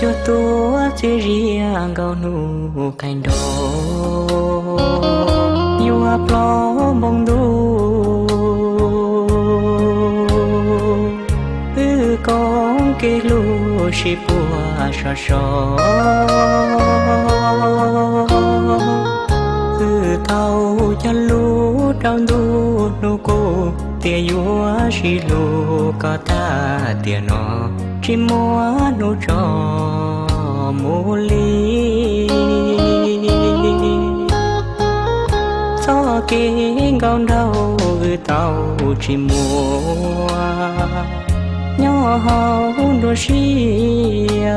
cho tua chỉ riêng gạo nụ cành đô yêu áp lo bông đu. Ư con kê lu chỉ bùa sò sò. Ư tàu cho lu trong đu nụ cô tia yua chỉ lu có ta. Tiền nó chỉ mua nô cho mô ly. Cho kê gạo đâu ư tàu chỉ mua. Nhỏ hậu đồ xia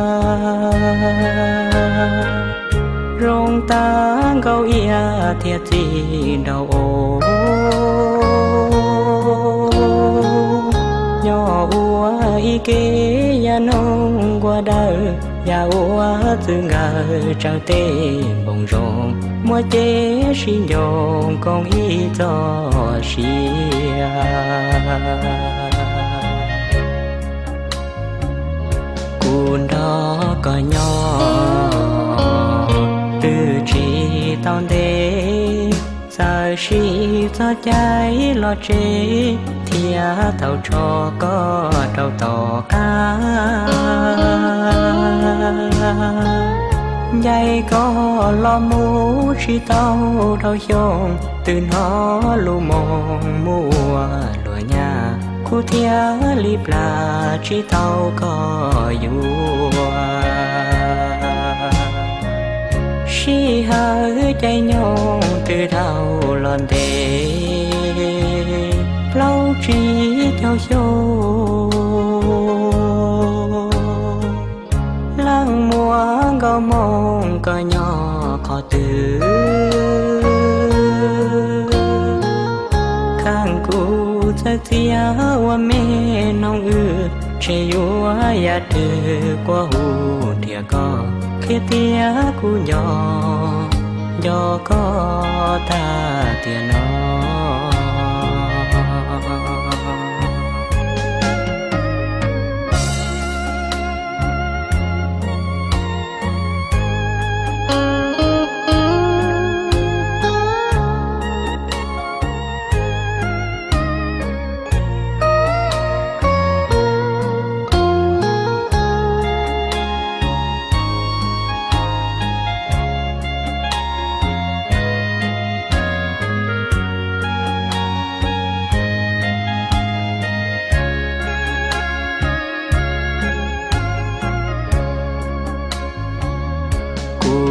rong ta gấu ia à, thiệt gì đâu nhỏ kế ya nông qua đời ya ua từ ngờ trao tê bồng rộng mua chế xin nhong con y cho xia cuốn đó có nhỏ từ chỉ tao đế giờ chỉ cho trái lo chế thia thao cho có trao tỏ ca dây có lo mũ chỉ tao đau dòng từ nó lu mong mùa lùa nhà. Khu thia lip là chỉ tao có dù chỉ hơi chạy nhau từ đầu lon đề lâu trí theo dấu lăng mua gạo mong cờ nhỏ khó tử càng cụ chắc tia hoa mê nong ư che yua ya tử qua hù thìa có khi tia cu nhỏ nhỏ có ta tia nó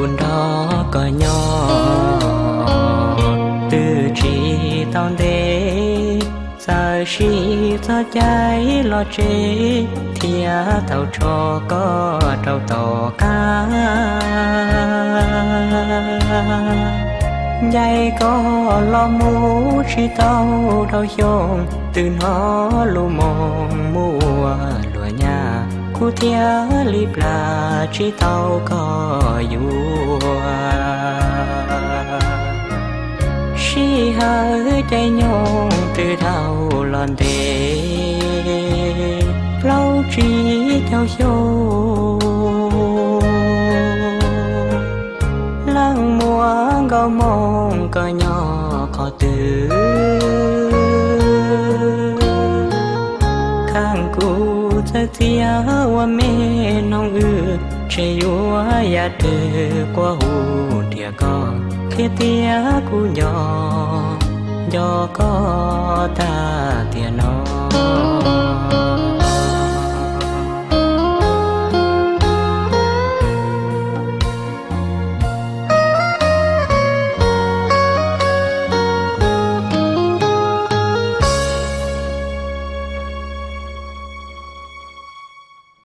buồn đó có nhỏ. Từ chỉ tao đế giờ chỉ cho cháy lo chế thì tao cho có tao tỏ cá. Dây có lo mũ, chỉ tao đau dòng từ nó lu mong tia khu thia lip là chỉ tao có dù chỉ hơi chạy nhung từ đầu lon đề lâu chỉ theo dấu lăng mua gạo mong có nhỏ có từ ư che ya từ qua hu thia có khi tia cu nhỏ do có ta tia nó